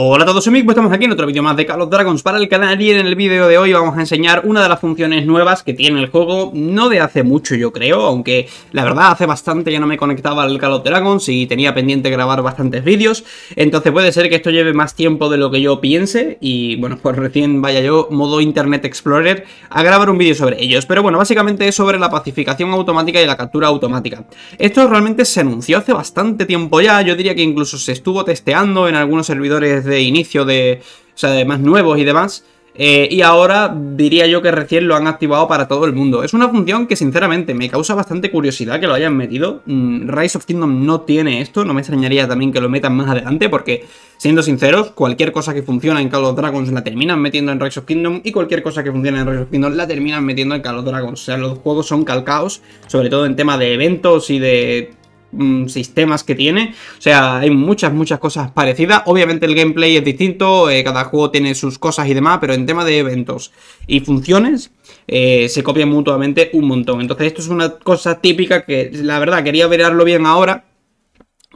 Hola a todos, soy Mick, pues estamos aquí en otro vídeo más de Call of Dragons para el canal y en el vídeo de hoy vamos a enseñar una de las funciones nuevas que tiene el juego, no de hace mucho yo creo, aunque la verdad hace bastante ya no me conectaba al Call of Dragons y tenía pendiente grabar bastantes vídeos, entonces puede ser que esto lleve más tiempo de lo que yo piense y bueno, pues recién vaya yo, modo Internet Explorer, a grabar un vídeo sobre ellos, pero bueno, básicamente es sobre la pacificación automática y la captura automática. Esto realmente se anunció hace bastante tiempo ya, yo diría que incluso se estuvo testeando en algunos servidores de inicio de, o sea, de más nuevos y demás. Eh, y ahora diría yo que recién lo han activado para todo el mundo. Es una función que sinceramente me causa bastante curiosidad que lo hayan metido. Mm, Rise of Kingdom no tiene esto, no me extrañaría también que lo metan más adelante porque, siendo sinceros, cualquier cosa que funciona en Call of Dragons la terminan metiendo en Rise of Kingdom y cualquier cosa que funciona en Rise of Kingdom la terminan metiendo en Call of Dragons. O sea, los juegos son calcaos, sobre todo en tema de eventos y de Mm, sistemas que tiene. O sea, hay muchas, muchas cosas parecidas. Obviamente el gameplay es distinto, eh, cada juego tiene sus cosas y demás, pero en tema de eventos y funciones eh, se copian mutuamente un montón. Entonces esto es una cosa típica que la verdad quería verlo bien ahora,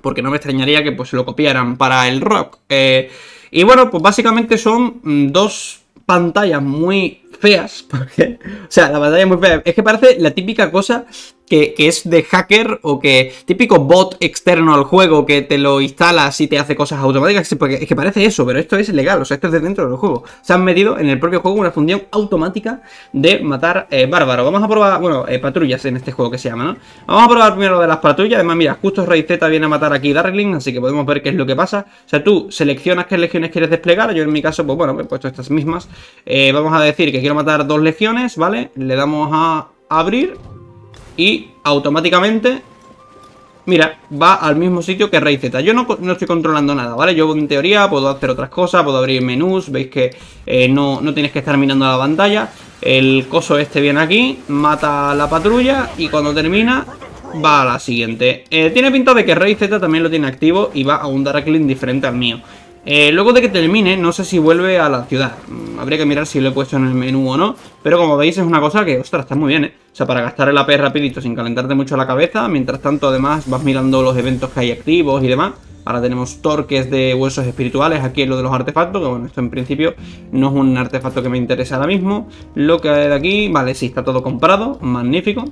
porque no me extrañaría que pues lo copiaran para el rock. Eh, y bueno, pues básicamente son mm, dos pantallas muy feas, porque, o sea, la pantalla es muy fea. Es que parece la típica cosa que, es de hacker o que típico bot externo al juego que te lo instalas y te hace cosas automáticas. Es que parece eso, pero esto es legal, o sea, esto es de dentro del juego. Se han metido en el propio juego una función automática de matar eh, bárbaros. Vamos a probar, bueno, eh, patrullas en este juego que se llama, ¿no? Vamos a probar primero de las patrullas. Además, mira, justo Rey Z viene a matar aquí Darling, así que podemos ver qué es lo que pasa. O sea, tú seleccionas qué legiones quieres desplegar. Yo en mi caso, pues bueno, he puesto estas mismas. Eh, vamos a decir que quiero matar dos legiones, ¿vale? Le damos a abrir y automáticamente, mira, va al mismo sitio que Rey Z. Yo no, estoy controlando nada, ¿vale? Yo en teoría puedo hacer otras cosas, puedo abrir menús, veis que eh, no, no tienes que estar mirando la pantalla. El coso este viene aquí, mata a la patrulla y cuando termina va a la siguiente. Eh, tiene pinta de que Rey Z también lo tiene activo y va a un Darkling diferente al mío. Eh, luego de que termine, no sé si vuelve a la ciudad. Mm, habría que mirar si lo he puesto en el menú o no. Pero como veis es una cosa que, ostras, está muy bien, ¿eh? O sea, para gastar el AP rapidito sin calentarte mucho la cabeza. Mientras tanto, además, vas mirando los eventos que hay activos y demás. Ahora tenemos torques de huesos espirituales, aquí es lo de los artefactos, que bueno, esto en principio no es un artefacto que me interesa ahora mismo. Lo que hay de aquí, vale, sí, está todo comprado, magnífico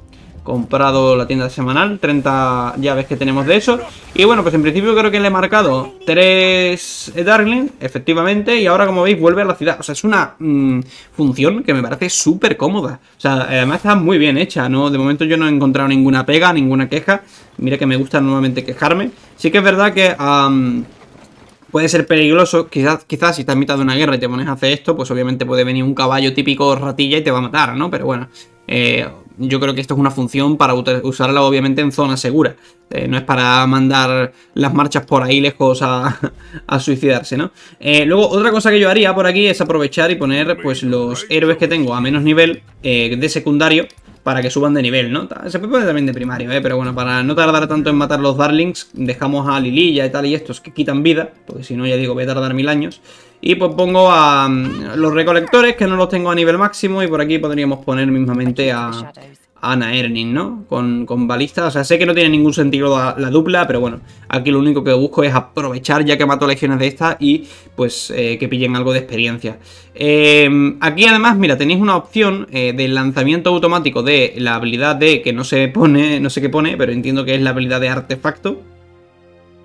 comprado la tienda semanal, 30 llaves que tenemos de eso. Y bueno, pues en principio creo que le he marcado 3 Darling, efectivamente, y ahora como veis vuelve a la ciudad. O sea, es una mm, función que me parece súper cómoda. O sea, además está muy bien hecha, ¿no? De momento yo no he encontrado ninguna pega, ninguna queja. Mira que me gusta normalmente quejarme. Sí que es verdad que... puede ser peligroso, quizás, quizás si estás en mitad de una guerra y te pones a hacer esto, pues obviamente puede venir un caballo típico ratilla y te va a matar, ¿no? Pero bueno, eh, yo creo que esto es una función para usarla obviamente en zona segura. Eh, no es para mandar las marchas por ahí lejos a, suicidarse, ¿no? Eh, luego, otra cosa que yo haría por aquí es aprovechar y poner pues los héroes que tengo a menos nivel de secundario para que suban de nivel, ¿no? Se puede poner también de primario, ¿eh? Pero bueno, para no tardar tanto en matar los Darlings, dejamos a Lililla y tal y estos que quitan vida, porque si no, ya digo, voy a tardar mil años. Y pues pongo a mm, los recolectores, que no los tengo a nivel máximo, y por aquí podríamos poner mismamente a, Ana Erning, ¿no? Con, con balista. O sea, sé que no tiene ningún sentido la, dupla, pero bueno, aquí lo único que busco es aprovechar ya que mato legiones de estas y pues eh, que pillen algo de experiencia. Em, aquí además, mira, tenéis una opción eh, del lanzamiento automático de la habilidad de que no se pone, no sé qué pone, pero entiendo que es la habilidad de artefacto.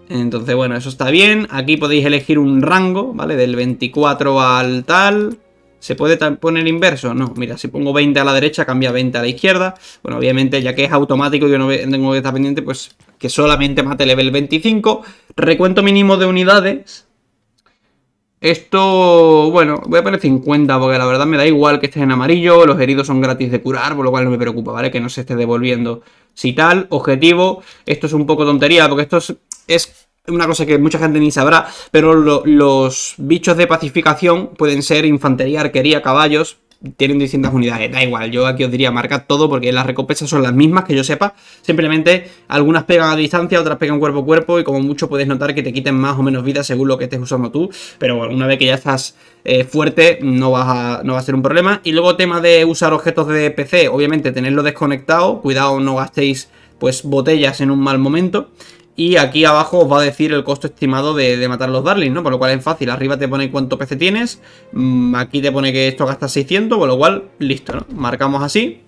Entonces, bueno, eso está bien. Aquí podéis elegir un rango, ¿vale? Del 24 al tal. ¿Se puede poner inverso? No, mira, si pongo 20 a la derecha, cambia 20 a la izquierda. Bueno, obviamente, ya que es automático y yo no tengo que estar pendiente, pues que solamente mate level 25. Recuento mínimo de unidades. Esto, bueno, voy a poner 50 porque la verdad me da igual que esté en amarillo. Los heridos son gratis de curar, por lo cual no me preocupa, ¿vale? Que no se esté devolviendo. Si tal, objetivo, esto es un poco tontería porque esto es una cosa que mucha gente ni sabrá, pero los bichos de pacificación pueden ser infantería, arquería, caballos, tienen distintas unidades, da igual, yo aquí os diría marcar todo porque las recompensas son las mismas que yo sepa, simplemente algunas pegan a distancia, otras pegan cuerpo a cuerpo y como mucho puedes notar que te quiten más o menos vida según lo que estés usando tú, pero bueno, una vez que ya estás eh, fuerte no, a, no va a ser un problema. Y luego tema de usar objetos de PC, obviamente tenerlo desconectado, cuidado no gastéis pues botellas en un mal momento. Y aquí abajo os va a decir el costo estimado de, matar los Darlings, ¿no? Por lo cual es fácil. Arriba te pone cuánto PC tienes. Mm, aquí te pone que esto gasta 600, por lo cual, listo, ¿no? Marcamos así.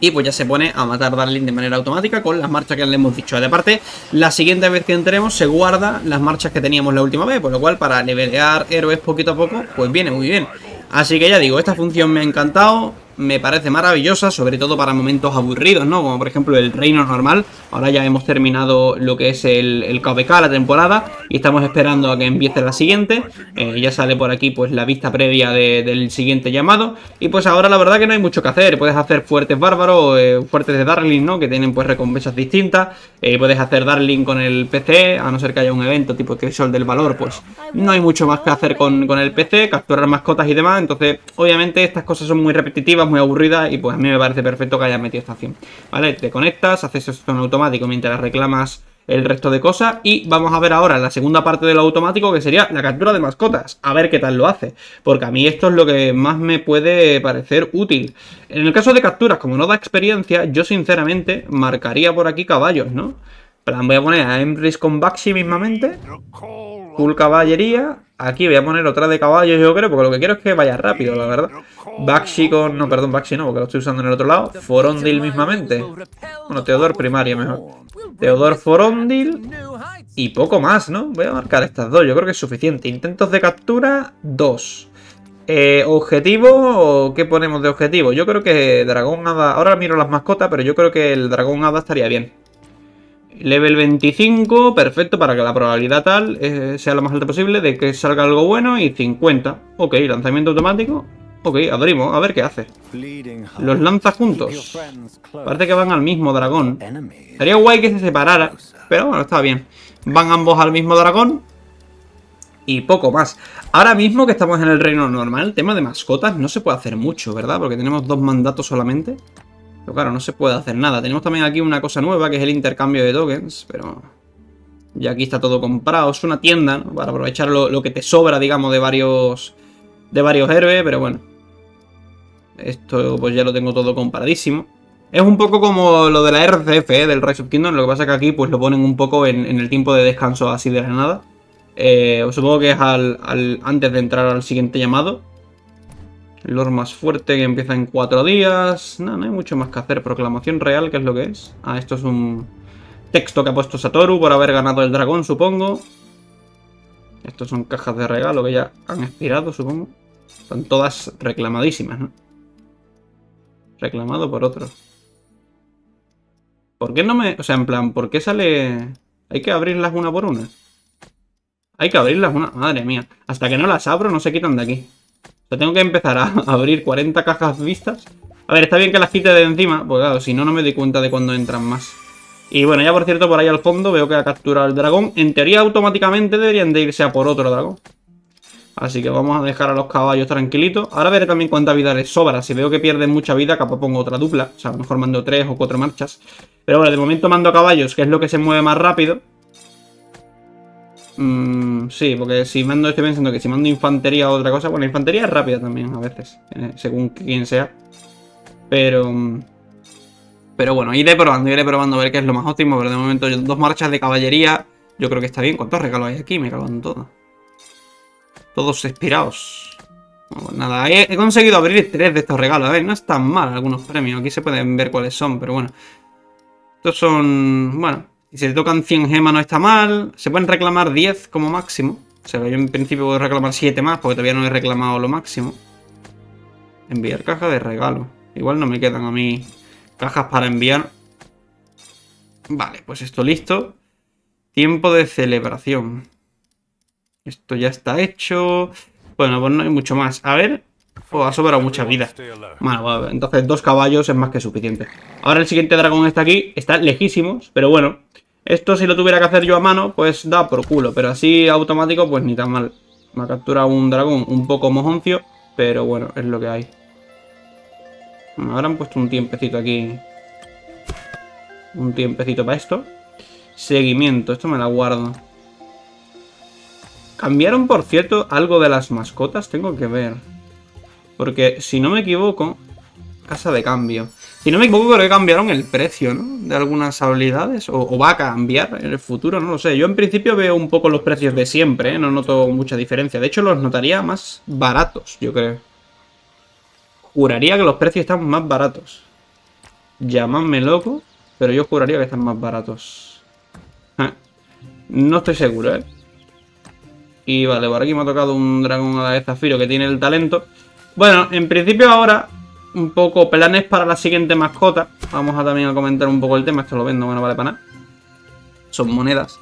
Y pues ya se pone a matar Darling de manera automática con las marchas que le hemos dicho. De parte, la siguiente vez que entremos se guarda las marchas que teníamos la última vez. Por lo cual, para levelear héroes poquito a poco, pues viene muy bien. Así que ya digo, esta función me ha encantado me parece maravillosa, sobre todo para momentos aburridos, ¿no? Como por ejemplo el reino normal. Ahora ya hemos terminado lo que es el, el KBK, la temporada, y estamos esperando a que empiece la siguiente. Eh, ya sale por aquí pues la vista previa del siguiente llamado. Y pues ahora la verdad que no hay mucho que hacer. Puedes hacer fuertes bárbaros, eh, fuertes de Darling, ¿no? Que tienen pues recompensas distintas. Eh, puedes hacer Darling con el PC, a no ser que haya un evento tipo Crisol del Valor, pues no hay mucho más que hacer con, con el PC, capturar mascotas y demás. Entonces, obviamente estas cosas son muy repetitivas muy aburrida y pues a mí me parece perfecto que hayas metido esta opción. ¿Vale? Te conectas, haces esto en automático mientras reclamas el resto de cosas y vamos a ver ahora la segunda parte de lo automático que sería la captura de mascotas, a ver qué tal lo hace, porque a mí esto es lo que más me puede parecer útil. En el caso de capturas, como no da experiencia, yo sinceramente marcaría por aquí caballos, ¿no? plan, voy a poner a Emrys con Baxi mismamente, full caballería, aquí voy a poner otra de caballos yo creo, porque lo que quiero es que vaya rápido, la verdad. Baxi con... No, perdón, Baxi no, porque lo estoy usando en el otro lado. Forondil mismamente. Bueno, Teodor primaria mejor. Teodor Forondil. Y poco más, ¿no? Voy a marcar estas dos, yo creo que es suficiente. Intentos de captura, dos. Eh, ¿Objetivo? ¿Qué ponemos de objetivo? Yo creo que Dragón Hada... Ahora miro las mascotas, pero yo creo que el Dragón Hada estaría bien. Level 25, perfecto, para que la probabilidad tal eh, sea lo más alta posible de que salga algo bueno. Y 50. Ok, lanzamiento automático. Ok, abrimos, a ver qué hace. Los lanza juntos. Parece que van al mismo dragón. Sería guay que se separara, pero bueno, está bien. Van ambos al mismo dragón. Y poco más. Ahora mismo que estamos en el reino normal, el tema de mascotas no se puede hacer mucho, ¿verdad? Porque tenemos dos mandatos solamente. Pero claro, no se puede hacer nada. Tenemos también aquí una cosa nueva, que es el intercambio de tokens, pero... Ya aquí está todo comprado. Es una tienda, ¿no? Para aprovechar lo, lo que te sobra, digamos, de varios... De varios héroes, pero bueno. Esto pues ya lo tengo todo comparadísimo. Es un poco como lo de la RCF, ¿eh? del Rise of Kingdom, lo que pasa que aquí pues lo ponen un poco en, el tiempo de descanso así de la nada. Eh, supongo que es al, antes de entrar al siguiente llamado. Lord más fuerte que empieza en cuatro días. No, no hay mucho más que hacer. Proclamación real, ¿qué es lo que es? Ah, esto es un texto que ha puesto Satoru por haber ganado el dragón, supongo. Estos son cajas de regalo que ya han expirado, supongo. Están todas reclamadísimas, ¿no? Reclamado por otro. ¿Por qué no me...? O sea, en plan, ¿por qué sale...? Hay que abrirlas una por una. Hay que abrirlas una... Madre mía. Hasta que no las abro no se quitan de aquí. O sea, tengo que empezar a abrir 40 cajas vistas. A ver, está bien que las quite de encima. Porque claro, si no, no me doy cuenta de cuándo entran más. Y bueno, ya por cierto, por ahí al fondo veo que ha capturado el dragón. En teoría, automáticamente deberían de irse a por otro dragón. Así que vamos a dejar a los caballos tranquilitos. Ahora veré también cuánta vida les sobra. Si veo que pierden mucha vida, capaz pongo otra dupla. O sea, a lo mejor mando tres o cuatro marchas. Pero bueno, de momento mando caballos, que es lo que se mueve más rápido. Mm, sí, porque si mando, estoy pensando que si mando infantería o otra cosa, bueno, infantería es rápida también a veces, eh, según quién sea. Pero... Mm, pero bueno, iré probando, iré probando a ver qué es lo más óptimo, pero de momento dos marchas de caballería, yo creo que está bien. ¿Cuántos regalos hay aquí? Me cago en todo. Todos expirados. Pues nada, he, conseguido abrir tres de estos regalos. A ver, no están mal algunos premios. Aquí se pueden ver cuáles son, pero bueno. Estos son... Bueno, si se le tocan 100 gemas no está mal. Se pueden reclamar 10 como máximo. O sea, yo en principio puedo reclamar 7 más porque todavía no he reclamado lo máximo. Enviar caja de regalo. Igual no me quedan a mí cajas para enviar. Vale, pues esto listo. Tiempo de celebración. Esto ya está hecho. Bueno, pues no hay mucho más. A ver. Oh, ha sobrado mucha vida. Bueno, entonces dos caballos es más que suficiente. Ahora el siguiente dragón está aquí. Está lejísimos, pero bueno. Esto si lo tuviera que hacer yo a mano, pues da por culo. Pero así automático, pues ni tan mal. Me ha capturado un dragón un poco mojoncio. Pero bueno, es lo que hay. Ahora han puesto un tiempecito aquí. Un tiempecito para esto. Seguimiento, esto me la guardo. Cambiaron, por cierto, algo de las mascotas, tengo que ver. Porque, si no me equivoco, casa de cambio. Si no me equivoco, creo que cambiaron el precio, ¿no? De algunas habilidades. O, va a cambiar en el futuro, no lo sé. Yo en principio veo un poco los precios de siempre, ¿eh? No noto mucha diferencia. De hecho, los notaría más baratos, yo creo. Juraría que los precios están más baratos. Llamadme loco, pero yo juraría que están más baratos. Ah, no estoy seguro, ¿eh? Y vale, por aquí me ha tocado un dragón de Zafiro que tiene el talento. Bueno, en principio ahora un poco planes para la siguiente mascota. Vamos a también a comentar un poco el tema. Esto lo vendo, bueno, vale para nada. Son monedas.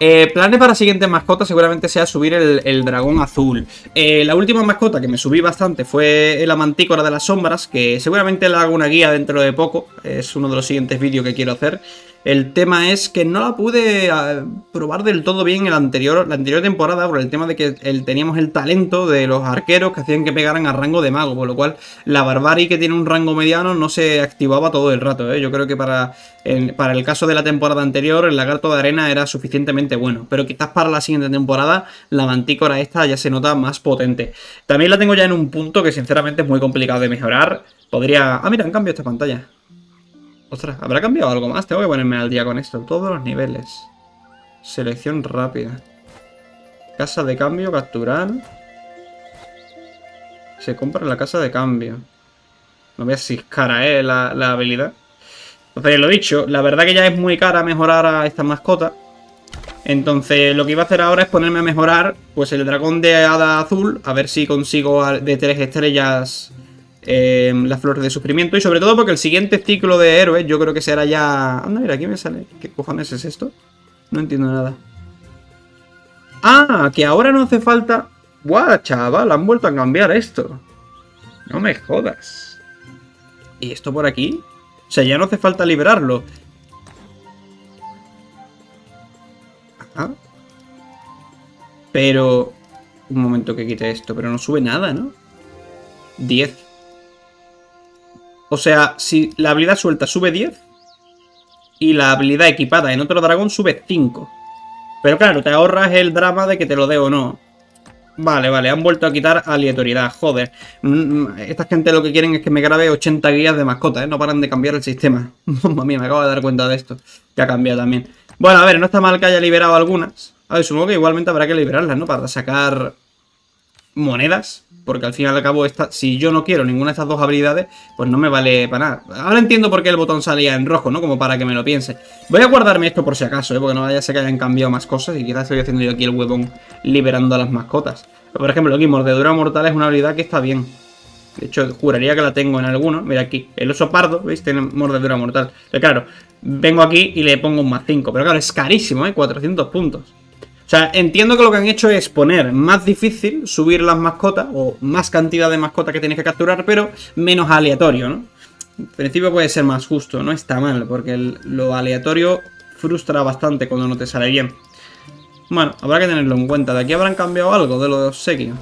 Eh, planes para la siguiente mascota seguramente sea subir el, dragón azul. Eh, la última mascota que me subí bastante fue el amantícora de las sombras, que seguramente le hago una guía dentro de poco. Es uno de los siguientes vídeos que quiero hacer. El tema es que no la pude ah, probar del todo bien en la anterior, la anterior temporada por el tema de que teníamos el talento de los arqueros que hacían que pegaran a rango de mago, por lo cual la barbarie que tiene un rango mediano no se activaba todo el rato. ¿eh? Yo creo que para, para el caso de la temporada anterior el lagarto de arena era suficientemente bueno, pero quizás para la siguiente temporada la mantícora esta ya se nota más potente. También la tengo ya en un punto que sinceramente es muy complicado de mejorar. Podría... Ah, mira, han cambiado esta pantalla. Ostras, ¿habrá cambiado algo más? Tengo que ponerme al día con esto. Todos los niveles. Selección rápida. Casa de cambio, capturar. Se compra en la casa de cambio. No veas si es cara, ¿eh? La, la habilidad. Entonces, lo dicho, la verdad que ya es muy cara mejorar a esta mascota. Entonces, lo que iba a hacer ahora es ponerme a mejorar, pues, el dragón de hada azul. A ver si consigo de tres estrellas eh, la flor de sufrimiento. Y sobre todo porque el siguiente ciclo de héroes yo creo que será ya... Anda, mira, aquí me sale. ¿Qué cojones es esto? No entiendo nada. Ah, que ahora no hace falta... ¡Guau, chaval! Han vuelto a cambiar esto. No me jodas. ¿Y esto por aquí? O sea, ya no hace falta liberarlo. Pero... Un momento que quite esto, pero no sube nada, ¿no? 10. O sea, si la habilidad suelta sube 10 y la habilidad equipada en otro dragón sube 5. Pero claro, te ahorras el drama de que te lo dé o no. Vale, vale, han vuelto a quitar aleatoriedad, joder. Mm, mm, esta gente lo que quieren es que me grabe 80 guías de mascotas, ¿eh? No paran de cambiar el sistema. Mamma mía, me acabo de dar cuenta de esto. Que ha cambiado también. Bueno, a ver, no está mal que haya liberado algunas. A ver, supongo que igualmente habrá que liberarlas, ¿no? Para sacar monedas, porque al fin y al cabo, esta, si yo no quiero ninguna de estas dos habilidades, pues no me vale para nada. Ahora entiendo por qué el botón salía en rojo, ¿no? Como para que me lo piense. Voy a guardarme esto por si acaso, ¿eh? Porque no vaya a ser que hayan cambiado más cosas y quizás estoy haciendo yo aquí el huevón liberando a las mascotas. por ejemplo, aquí Mordedura Mortal es una habilidad que está bien. De hecho, juraría que la tengo en alguno. Mira aquí, el oso pardo, ¿veis? Tiene mordedura mortal. Claro, vengo aquí y le pongo un más 5. Pero claro, es carísimo, ¿eh? 400 puntos. O sea, entiendo que lo que han hecho es poner más difícil subir las mascotas o más cantidad de mascotas que tienes que capturar, pero menos aleatorio, ¿no? En principio puede ser más justo, no está mal, porque lo aleatorio frustra bastante cuando no te sale bien. Bueno, habrá que tenerlo en cuenta. ¿De aquí habrán cambiado algo de los obsequios?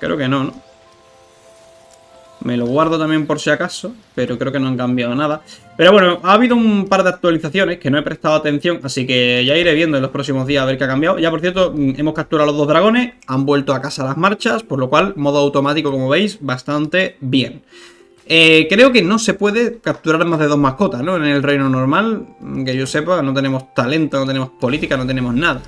Creo que no, ¿no? Me lo guardo también por si acaso, pero creo que no han cambiado nada. Pero bueno, ha habido un par de actualizaciones que no he prestado atención, así que ya iré viendo en los próximos días a ver qué ha cambiado. Ya, por cierto, mm, hemos capturado los dos dragones, han vuelto a casa las marchas, por lo cual, modo automático, como veis, bastante bien. Eh, creo que no se puede capturar más de dos mascotas, ¿no? En el reino normal, que yo sepa, no tenemos talento, no tenemos política, no tenemos nada.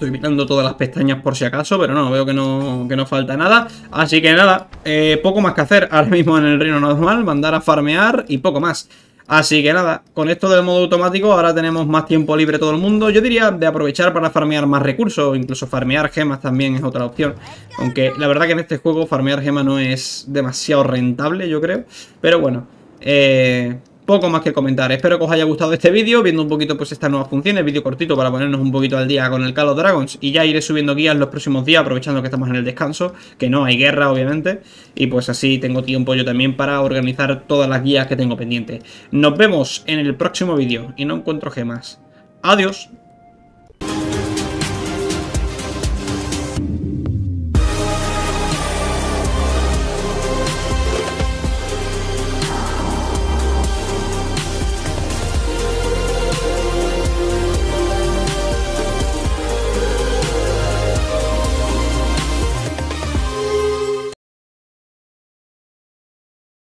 Estoy mirando todas las pestañas por si acaso, pero no, veo que no, que no falta nada. Así que nada, eh, poco más que hacer ahora mismo en el reino normal, mandar a farmear y poco más. Así que nada, con esto del modo automático ahora tenemos más tiempo libre todo el mundo. Yo diría de aprovechar para farmear más recursos, incluso farmear gemas también es otra opción. Aunque la verdad que en este juego farmear gemas no es demasiado rentable, yo creo. Pero bueno, eh, poco más que comentar. Espero que os haya gustado este vídeo, viendo un poquito pues estas nuevas funciones, vídeo cortito para ponernos un poquito al día con el Call of Dragons y ya iré subiendo guías los próximos días, aprovechando que estamos en el descanso, que no hay guerra obviamente, y pues así tengo tiempo yo también para organizar todas las guías que tengo pendientes. Nos vemos en el próximo vídeo y no encuentro gemas. Adiós.